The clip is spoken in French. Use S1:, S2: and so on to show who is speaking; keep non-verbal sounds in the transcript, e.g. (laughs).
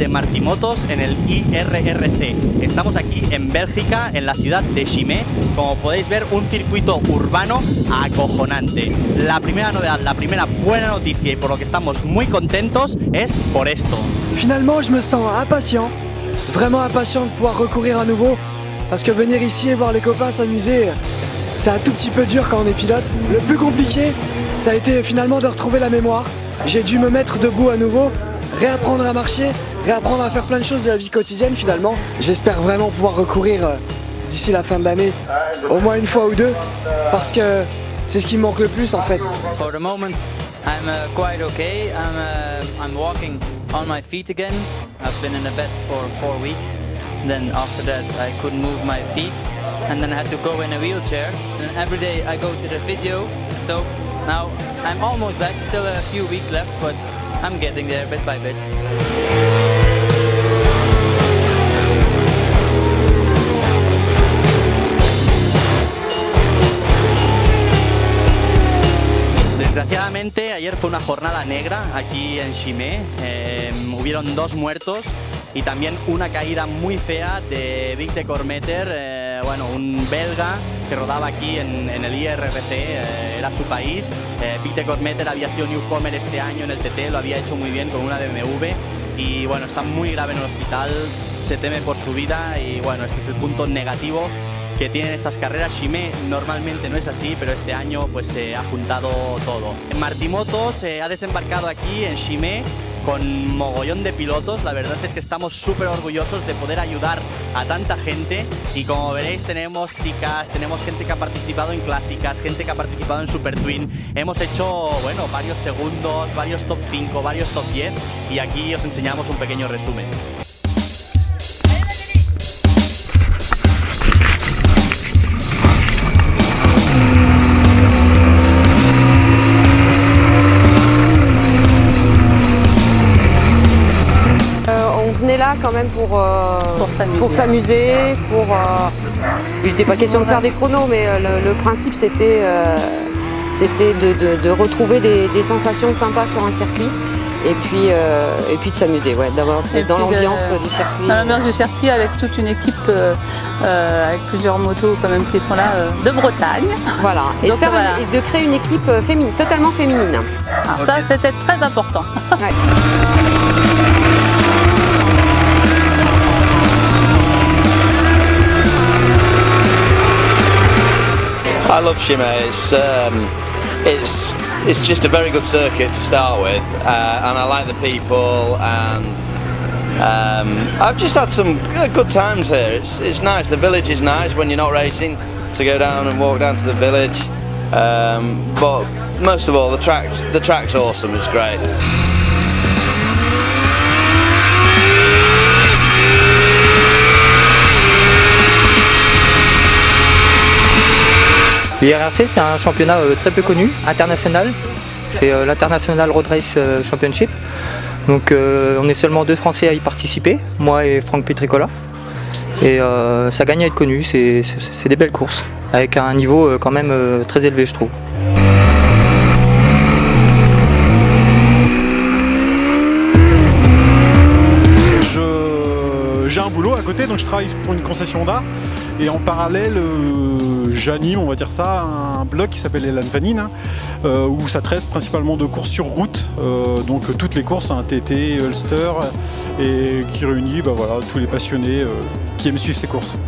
S1: de Martimotos en el IRRC. Estamos aquí en Bélgica, en la ciudad de Chimay. Como podéis ver, un circuito urbano acojonante. La primera novedad, la primera buena noticia y por lo que estamos muy contentos es por esto.
S2: Finalement, je me sens impatient, vraiment impatient de pouvoir recourir à nouveau. Parce que venir ici et voir les copains s'amuser, c'est un tout petit peu dur quand on est pilote. Le plus compliqué, ça a été finalement de retrouver la mémoire. J'ai dû me mettre debout à nouveau, réapprendre à marcher, réapprendre à faire plein de choses de la vie quotidienne finalement. J'espère vraiment pouvoir recourir euh, d'ici la fin de l'année, au moins une fois ou deux, parce que c'est ce qui me manque le plus en fait.
S3: For the moment, I'm uh, quite okay. I'm, uh, I'm walking on my feet again. I've been in a bed for four weeks. Then after that, I couldn't move my feet, and then I had to go in a wheelchair. And every day I go to the physio. So now I'm almost back. Still a few weeks left, but I'm getting there bit by bit.
S1: Ayer fue una jornada negra aquí en Chimay. Eh, hubieron dos muertos y también una caída muy fea de Vic de Cormeter, eh, bueno, un belga que rodaba aquí en, en el IRRC, eh, era su país. Eh, Vic de Cormeter había sido newcomer este año en el TT, lo había hecho muy bien con una BMW y bueno, está muy grave en el hospital, se teme por su vida y bueno, este es el punto negativo que tienen estas carreras. Chimay normalmente no es así, pero este año pues se ha juntado todo. Martimoto se ha desembarcado aquí en Chimay con mogollón de pilotos. La verdad es que estamos súper orgullosos de poder ayudar a tanta gente y como veréis tenemos chicas, tenemos gente que ha participado en clásicas, gente que ha participado en Super Twin. Hemos hecho, bueno, varios segundos, varios top 5, varios top 10 y aquí os enseñamos un pequeño resumen.
S4: Quand même pour, euh, pour s'amuser, pour, euh, il n'était pas question de faire des chronos, mais euh, le, le principe c'était euh, c'était de, de- de retrouver des, des sensations sympas sur un circuit et puis, euh, et puis de s'amuser, ouais, d'avoir dans l'ambiance du circuit.
S5: Dans l'ambiance du circuit avec toute une équipe, euh, euh, avec plusieurs motos quand même qui sont là, euh, de Bretagne.
S4: Voilà, et, de,
S5: Donc,
S4: faire
S5: voilà.
S4: une- et de créer une équipe féminine, totalement féminine.
S5: Alors Ça c'était très important.
S4: Ouais. (laughs)
S6: I love Chimay. It's um, it's it's just a very good circuit to start with, uh, and I like the people, and um, I've just had some good, good times here. It's it's nice. The village is nice when you're not racing to go down and walk down to the village. Um, but most of all, the tracks the track's awesome. It's great.
S7: L'IRRC, c'est un championnat euh, très peu connu, international. C'est euh, l'International Road Race euh, Championship. Donc on est seulement deux Français à y participer, moi et Franck Petricola. Et ça gagne à être connu, c'est des belles courses, avec un niveau quand même très élevé je trouve.
S8: J'ai un boulot à côté, donc je travaille pour une concession d'art. Et en parallèle, j'anime, on va dire ça, un blog qui s'appelle Elan Vanine, euh, où ça traite principalement de courses sur route. euh, donc euh, toutes les courses, un TT, Ulster, et qui réunit bah, voilà, tous les passionnés euh, qui aiment suivre ces courses.